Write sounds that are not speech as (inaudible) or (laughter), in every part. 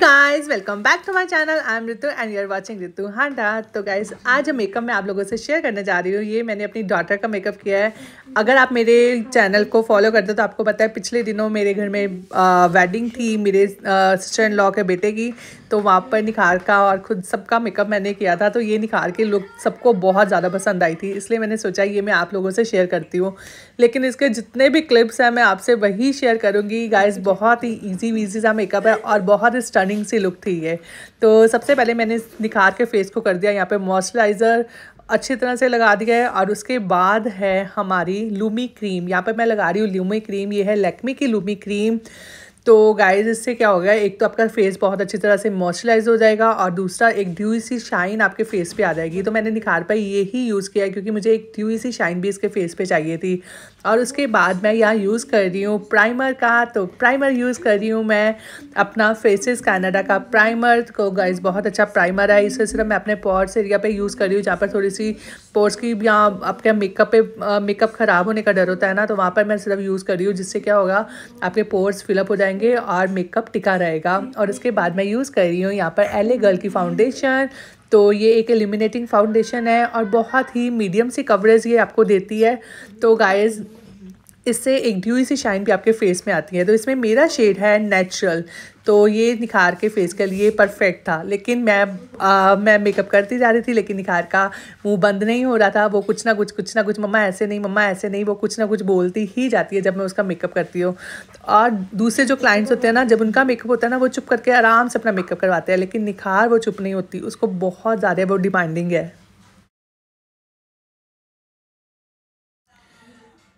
Guys welcome back to my channel I am Ritu and you are watching Ritu Handa तो guys आज makeup मैं आप लोगों से शेयर करने जा रही हूँ। ये मैंने अपनी डॉटर का मेकअप किया है। अगर आप मेरे चैनल को फॉलो करते हो तो आपको पता है पिछले दिनों मेरे घर में वेडिंग थी, मेरे सिस्टर इन लॉ के बेटे की। तो वहाँ पर निखार का और खुद सबका मेकअप मैंने किया था। तो ये निखार के लुक सबको बहुत ज़्यादा पसंद आई थी। इसलिए मैंने सोचा ये मैं आप लोगों से शेयर करती हूँ। लेकिन इसके जितने भी क्लिप्स हैं, मैं आपसे वही शेयर करूँगी। गाइज़ बहुत ही ईजी वीजी सा मेकअप है और बहुत ही स्टनिंग सी लुक थी ये। तो सबसे पहले मैंने निखार के फेस को कर दिया, यहाँ पे मॉइस्चराइज़र अच्छी तरह से लगा दिया है और उसके बाद है हमारी लूमी क्रीम यहाँ पे मैं लगा रही हूँ लूमी क्रीम ये है लेकमी की लूमी क्रीम तो गाइज़ इससे क्या होगा? एक तो आपका फेस बहुत अच्छी तरह से मॉइस्चराइज हो जाएगा और दूसरा, एक ड्यूई सी शाइन आपके फेस पे आ जाएगी। तो मैंने निखार पर ये ही यूज़ किया क्योंकि मुझे एक ड्यूई सी शाइन भी इसके फेस पे चाहिए थी। और उसके बाद मैं यहाँ यूज़ कर रही हूँ प्राइमर का। तो प्राइमर यूज़ कर रही हूँ मैं अपना फेसेस कैनेडा का प्राइमर को गाइज़ बहुत अच्छा प्राइमर है। इसे सिर्फ़ मैं अपने पॉर्स एरिया पर यूज़ कर रही हूँ, जहाँ पर थोड़ी सी पोर्स की यहाँ आपके मेकअप पे मेकअप ख़राब होने का डर होता है ना तो वहाँ पर मैं सिर्फ़ यूज़ कर रही हूँ, जिससे क्या होगा, आपके पोर्स फिलअप हो जाएँगे और मेकअप टिका रहेगा। और उसके बाद मैं यूज़ कर रही हूँ यहाँ पर एले गर्ल की फाउंडेशन तो ये एक एलिमिनेटिंग फाउंडेशन है और बहुत ही मीडियम सी कवरेज ये आपको देती है। तो गाइज़ इससे एक ड्यूई सी शाइन भी आपके फेस में आती है। तो इसमें मेरा शेड है नेचुरल तो ये निखार के फेस के लिए परफेक्ट था। लेकिन मैं आ, मैं मेकअप करती जा रही थी लेकिन निखार का मुँह बंद नहीं हो रहा था। वो कुछ ना कुछ कुछ ना कुछ मम्मा ऐसे नहीं मम्मा ऐसे नहीं। वो कुछ ना कुछ बोलती ही जाती है जब मैं उसका मेकअप करती हूँ। और दूसरे जो क्लाइंट्स होते हैं ना जब उनका मेकअप होता है ना वो चुप करके आराम से अपना मेकअप करवाते हैं। लेकिन निखार वो चुप नहीं होती। उसको बहुत ज़्यादा वो डिमांडिंग है।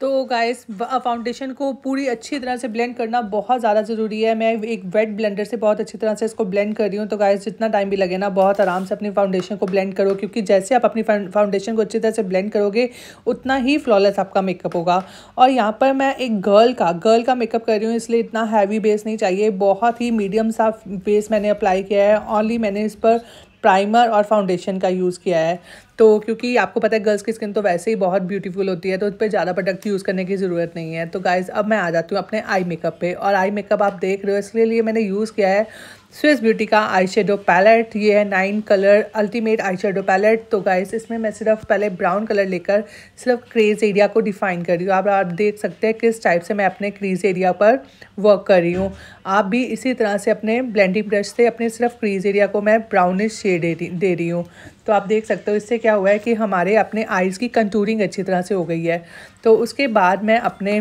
तो गाइस फाउंडेशन को पूरी अच्छी तरह से ब्लेंड करना बहुत ज़्यादा ज़रूरी है। मैं एक वेट ब्लेंडर से बहुत अच्छी तरह से इसको ब्लेंड कर रही हूँ। तो गाइस जितना टाइम भी लगे ना, बहुत आराम से अपनी फाउंडेशन को ब्लेंड करो, क्योंकि जैसे आप अपनी फाउंडेशन को अच्छी तरह से ब्लेंड करोगे, उतना ही फ्लॉलेस आपका मेकअप होगा। और यहाँ पर मैं एक गर्ल का गर्ल का मेकअप कर रही हूँ, इसलिए इतना हैवी बेस नहीं चाहिए। बहुत ही मीडियम सा बेस मैंने अप्लाई किया है। ओनली मैंने इस पर प्राइमर और फाउंडेशन का यूज़ किया है। तो क्योंकि आपको पता है गर्ल्स की स्किन तो वैसे ही बहुत ब्यूटीफुल होती है तो उस पर ज़्यादा प्रोडक्ट यूज़ करने की ज़रूरत नहीं है। तो गाइज़ अब मैं आ जाती हूँ अपने आई मेकअप पे और आई मेकअप आप देख रहे हो, इसके लिए मैंने यूज़ किया है स्विस ब्यूटी का आई शेडो पैलेट ये है nine colour ultimate eye shadow palette तो गाइस इसमें मैं सिर्फ़ पहले ब्राउन कलर लेकर सिर्फ़ क्रीज एरिया को डिफाइन कर रही हूँ। आप आप देख सकते हैं किस टाइप से मैं अपने क्रीज एरिया पर वर्क कर रही हूँ। आप भी इसी तरह से अपने ब्लेंडिंग ब्रश से अपने सिर्फ़ क्रीज एरिया को मैं ब्राउनिश शेड दे रही हूँ। तो आप देख सकते हो इससे क्या हुआ है कि हमारे अपने आइज़ की कंटूरिंग अच्छी तरह से हो गई है। तो उसके बाद मैं अपने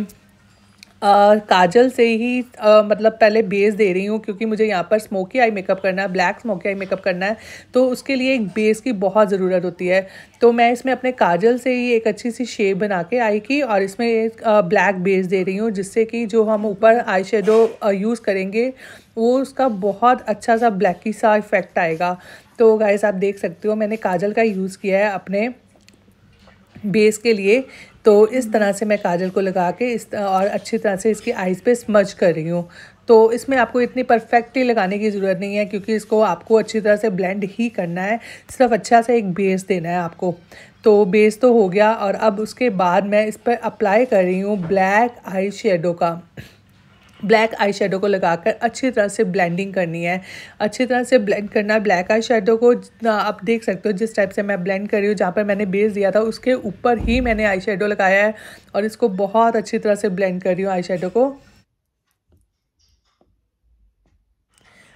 काजल से ही आ, मतलब पहले बेस दे रही हूँ क्योंकि मुझे यहाँ पर स्मोकी आई मेकअप करना है ब्लैक स्मोकी आई मेकअप करना है। तो उसके लिए एक बेस की बहुत ज़रूरत होती है। तो मैं इसमें अपने काजल से ही एक अच्छी सी शेप बना के आई की और इसमें एक ब्लैक बेस दे रही हूँ जिससे कि जो हम ऊपर आई शेडो यूज़ करेंगे वो उसका बहुत अच्छा सा ब्लैकी सा इफ़ेक्ट आएगा। तो गाइस आप देख सकते हो मैंने काजल का यूज़ किया है अपने बेस के लिए। तो इस तरह से मैं काजल को लगा के इस और अच्छी तरह से इसकी आइज़ पे स्मच कर रही हूँ। तो इसमें आपको इतनी परफेक्टली लगाने की ज़रूरत नहीं है क्योंकि इसको आपको अच्छी तरह से ब्लेंड ही करना है। सिर्फ़ अच्छा सा एक बेस देना है आपको। तो बेस तो हो गया और अब उसके बाद मैं इस पर अप्लाई कर रही हूँ ब्लैक आई शेडो का। ब्लैक आई शेडो को लगाकर अच्छी तरह से ब्लेंडिंग करनी है। अच्छी तरह से ब्लेंड करना, ब्लैक आई शेडो को आप देख सकते हो, जिस टाइप से मैं ब्लेंड कर रही हूँ, जहाँ पर मैंने बेस दिया था, उसके ऊपर ही मैंने आई शेडो लगाया है और इसको बहुत अच्छी तरह से ब्लेंड कर रही हूँ आई शेडो को।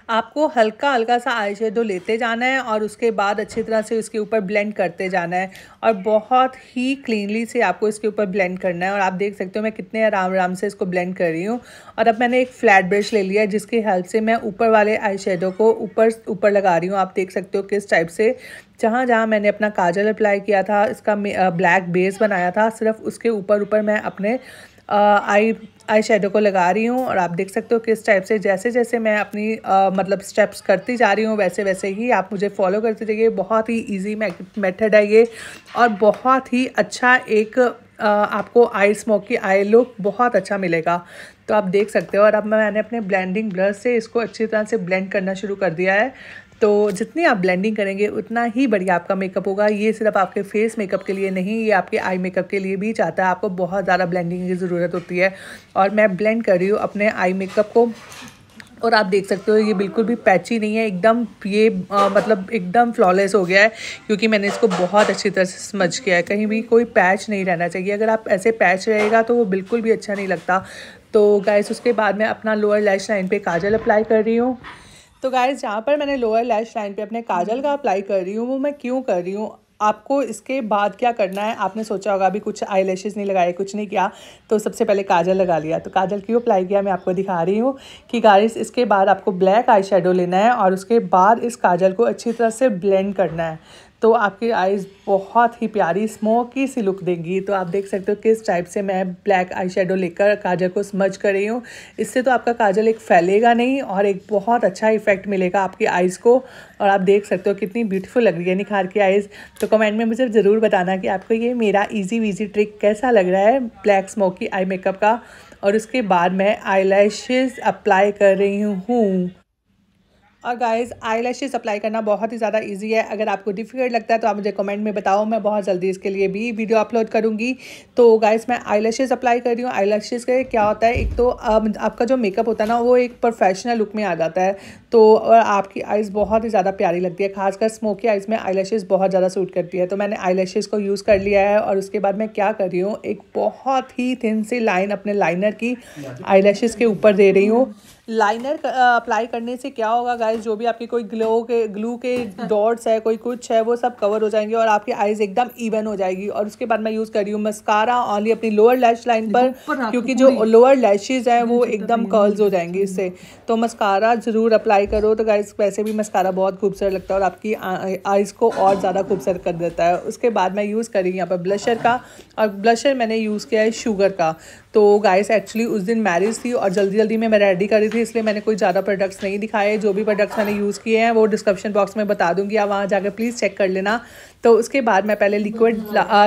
आपको हल्का हल्का सा आई लेते जाना है और उसके बाद अच्छी तरह से उसके ऊपर ब्लेंड करते जाना है और बहुत ही क्लीनली से आपको इसके ऊपर ब्लेंड करना है और आप देख सकते हो मैं कितने आराम आराम से इसको ब्लेंड कर रही हूँ। और अब मैंने एक फ्लैट ब्रश ले लिया है, जिसकी हेल्प से मैं ऊपर वाले आई को ऊपर ऊपर लगा रही हूँ। आप देख सकते हो किस टाइप से। जहाँ जहाँ मैंने अपना काजल अप्लाई किया था, इसका ब्लैक बेस बनाया था, सिर्फ़ उसके ऊपर ऊपर मैं अपने आई आई को लगा रही हूँ और आप देख सकते हो किस टाइप से जैसे जैसे मैं अपनी आ, मतलब स्टेप्स करती जा रही हूँ वैसे वैसे ही आप मुझे फॉलो करते जाइए। बहुत ही इजी मेथड है ये और बहुत ही अच्छा एक आ, आपको आई स्मोकी आई लुक बहुत अच्छा मिलेगा। तो आप देख सकते हो और अब मैंने अपने ब्लेंडिंग ब्रश से इसको अच्छी तरह से ब्लेंड करना शुरू कर दिया है। तो जितनी आप ब्लेंडिंग करेंगे उतना ही बढ़िया आपका मेकअप होगा। ये सिर्फ़ आपके फेस मेकअप के लिए नहीं ये आपके आई मेकअप के लिए भी चाहता है। आपको बहुत ज़्यादा ब्लेंडिंग की ज़रूरत होती है। और मैं ब्लेंड कर रही हूँ अपने आई मेकअप को। और आप देख सकते हो ये बिल्कुल भी पैची नहीं है। एकदम ये आ, मतलब एकदम फ्लॉलेस हो गया है क्योंकि मैंने इसको बहुत अच्छी तरह से समझ किया है। कहीं भी कोई पैच नहीं रहना चाहिए। अगर आप ऐसे पैच रहेगा तो वो बिल्कुल भी अच्छा नहीं लगता। तो गाइस उसके बाद मैं अपना लोअर लैश लाइन पे काजल अप्लाई कर रही हूँ। तो गाइज़ जहाँ पर मैंने लोअर लैश लाइन पे अपने काजल का अप्लाई कर रही हूँ, वो मैं क्यों कर रही हूँ? आपको इसके बाद क्या करना है? आपने सोचा होगा, अभी कुछ आई नहीं लगाए, कुछ नहीं किया तो सबसे पहले काजल लगा लिया। तो काजल क्यों अप्लाई किया? मैं आपको दिखा रही हूँ कि गाइस इसके बाद आपको ब्लैक आई लेना है और उसके बाद इस काजल को अच्छी तरह से ब्लेंड करना है। तो आपकी आईज़ बहुत ही प्यारी स्मोकी सी लुक देंगी। तो आप देख सकते हो किस टाइप से मैं ब्लैक आई शेडो लेकर काजल को स्मज कर रही हूँ। इससे तो आपका काजल एक फैलेगा नहीं और एक बहुत अच्छा इफ़ेक्ट मिलेगा आपकी आइज़ को। और आप देख सकते हो कितनी ब्यूटीफुल लग रही है निखार की आइज़ तो कमेंट में मुझे ज़रूर बताना कि आपको ये मेरा ईजी वीजी ट्रिक कैसा लग रहा है ब्लैक स्मोकी आई मेकअप का। और उसके बाद मैं आई अप्लाई कर रही हूँ। और गाइस आई अप्लाई करना बहुत ही ज़्यादा इजी है। अगर आपको डिफ़िकल्ट लगता है तो आप मुझे कमेंट में बताओ। मैं बहुत जल्दी इसके लिए भी वीडियो अपलोड करूँगी। तो गाइस मैं आई लैशेज़ अप्लाई कर रही हूँ। आई के क्या होता है? एक तो आपका जो मेकअप होता है ना वो एक प्रोफेशनल लुक में आ जाता है। तो और आपकी आइज़ बहुत ही ज़्यादा प्यारी लगती है। खासकर स्मोकी आइज़ में आई बहुत ज़्यादा सूट करती है। तो मैंने आई को यूज़ कर लिया है और उसके बाद मैं क्या कर रही हूँ? एक बहुत ही थिन सी लाइन अपने लाइनर की आई के ऊपर दे रही हूँ। लाइनर अप्लाई करने से क्या होगा गाइस जो भी आपकी कोई ग्लो के ग्लू के (laughs) डॉट्स है कोई कुछ है वो सब कवर हो जाएँगे और आपकी आईज एकदम इवन हो जाएगी। और उसके बाद मैं यूज़ कर रही हूँ मस्कारा ऑनली अपनी लोअर लैश लाइन पर क्योंकि जो लोअर लैशेज हैं वो एकदम कर्ल्स हो जाएँगी इससे। तो मस्कारा ज़रूर अप्लाई करो तो गाइस वैसे भी मस्कारा बहुत खूबसूरत लगता है और आपकी आइज़ को और ज़्यादा खूबसूरत कर देता है। उसके बाद मैं यूज़ करी यहाँ पर ब्लशर का और ब्लशर मैंने यूज़ किया है शुगर का। तो गाइस एक्चुअली उस दिन मैरिज थी और जल्दी जल्दी में मैं रेडी कर रही थी इसलिए मैंने कोई ज़्यादा प्रोडक्ट्स नहीं दिखाए। जो भी प्रोडक्ट्स मैंने यूज़ किए हैं वो डिस्क्रिप्शन बॉक्स में बता दूँगी आप वहाँ जाकर प्लीज़ चेक कर लेना। तो उसके बाद मैं पहले लिक्विड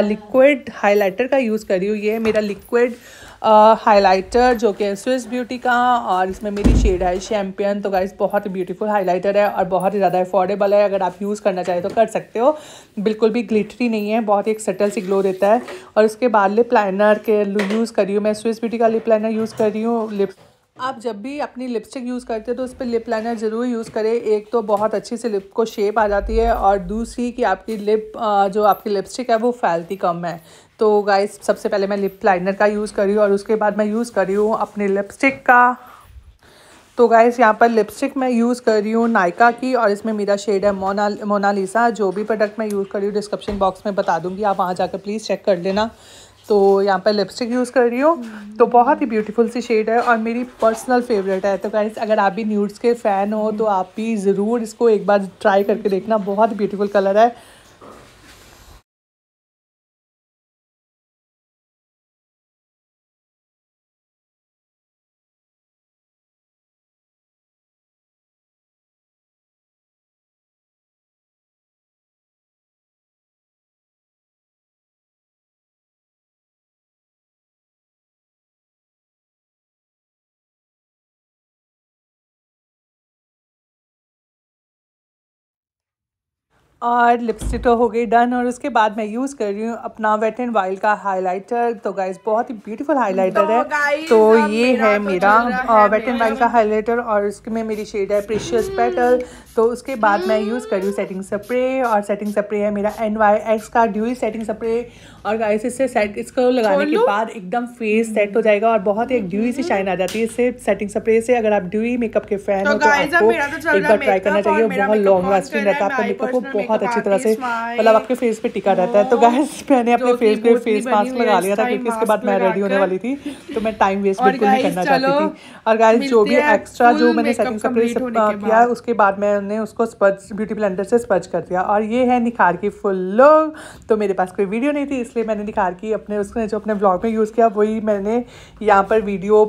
लिक्विड हाईलाइटर का यूज़ कर रही हूँ। ये मेरा लिक्विड हाइलाइटर जो कि स्विस ब्यूटी का, और इसमें मेरी शेड है शैम्पियन तो गाइज़ बहुत ब्यूटीफुल हाईलाइटर है और बहुत ही ज़्यादा अफोर्डेबल है, अगर आप यूज़ करना चाहें तो कर सकते हो। बिल्कुल भी ग्लिटरी नहीं है, बहुत ही एक सटल सी ग्लो देता है। और उसके बाद लिप लाइनर के यूज़ कर रही हूँ मैं स्विस ब्यूटी का लिप लाइनर यूज़ कर रही हूँ लिप आप जब भी अपनी लिपस्टिक यूज़ करते हो तो उस पर लिप लाइनर ज़रूर यूज़ करें। एक तो बहुत अच्छी से लिप को शेप आ जाती है और दूसरी कि आपकी लिप जो आपकी लिपस्टिक है, वो फैलती कम है। तो गाइस सबसे पहले मैं लिप लाइनर का यूज़ करी हूँ और उसके बाद मैं यूज़ करी हूँ अपनी लिपस्टिक का। तो गाइस यहाँ पर लिपस्टिक मैं यूज़ कर रही हूँ नायका की और इसमें मेरा शेड है मोना मोनालिसा जो भी प्रोडक्ट मैं यूज़ कर रही हूँ डिस्क्रिप्शन बॉक्स में बता दूँगी। आप वहाँ जाकर प्लीज़ चेक कर लेना। तो यहाँ पर लिपस्टिक यूज़ कर रही हूँ। तो बहुत ही ब्यूटीफुल सी शेड है और मेरी पर्सनल फेवरेट है। तो गाइज़ अगर आप भी न्यूड्स के फ़ैन हो तो आप भी ज़रूर इसको एक बार ट्राई करके देखना। बहुत ब्यूटीफुल कलर है। और लिपस्टिक तो हो गई डन और उसके बाद मैं यूज़ कर रही हूँ अपना वेट एंड वाइल्ड का हाइलाइटर तो गाइस बहुत ही ब्यूटीफुल हाइलाइटर तो है। तो ये है मेरा वेट एंड वाइल्ड का हाइलाइटर और उसके में मेरी शेड है प्रेशियस पेटल तो उसके बाद मैं यूज़ कर रही हूँ सेटिंग स्प्रे और सेटिंग स्प्रे है मेरा एन वाई एक्स का ड्यूई सेटिंग स्प्रे और गाइस इससे सेट इसको लगाने के बाद एकदम फेस सेट हो जाएगा और बहुत ही एक ड्यूई सी शाइन आ जाती है। इससे सेटिंग स्प्रे से अगर आप ड्यूई मेकअप के फ़ैन तो हो तो आपको तो एक बार ट्राई करना चाहिए। बहुत लॉन्ग लास्टिंग रहता है। आपका मेकअप को बहुत अच्छी तरह से मतलब आपके फेस पे टिका रहता है। तो गैस (laughs) मैंने अपने फेस पे फेस मास्क लगा लिया था क्योंकि इसके बाद मैं रेडी होने वाली थी तो मैं टाइम वेस्ट बिल्कुल नहीं करना चाहती थी। और गैस जो भी एक्स्ट्रा जो मैंने सेटिंग स्प्रे किया उसके बाद मैंने उसको स्पज ब्यूटी ब्लेंडर से स्पज कर दिया। और ये है निखार की फुल लुक तो मेरे पास कोई वीडियो नहीं थी इसलिए मैंने निखार की अपने उसने जो अपने ब्लॉग में यूज़ किया वही मैंने यहाँ पर वीडियो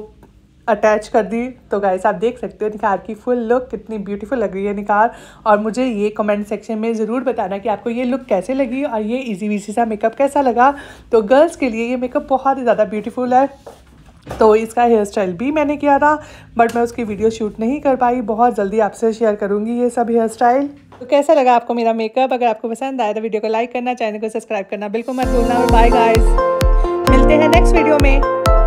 अटैच कर दी। तो गाइस आप देख सकते हो, निखार की फुल लुक कितनी ब्यूटीफुल लग रही है निखार। और मुझे ये कमेंट सेक्शन में ज़रूर बताना कि आपको ये लुक कैसे लगी और ये इजी वीजी सा मेकअप कैसा लगा। तो गर्ल्स के लिए ये मेकअप बहुत ही ज़्यादा ब्यूटीफुल है। तो इसका हेयर स्टाइल भी मैंने किया था बट मैं उसकी वीडियो शूट नहीं कर पाई। बहुत जल्दी आपसे शेयर करूँगी ये सब हेयर स्टाइल तो कैसा लगा आपको मेरा मेकअप अगर आपको पसंद आया तो वीडियो को लाइक करना चैनल को सब्सक्राइब करना बिल्कुल मत भूलना। और बाय गाइस मिलते हैं नेक्स्ट वीडियो में।